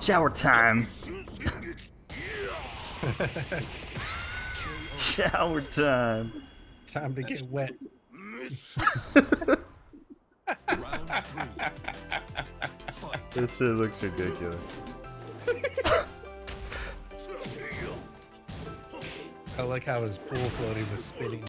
Shower time. Shower time. Time to get wet. This shit looks ridiculous. I like how his pool floating was spinning.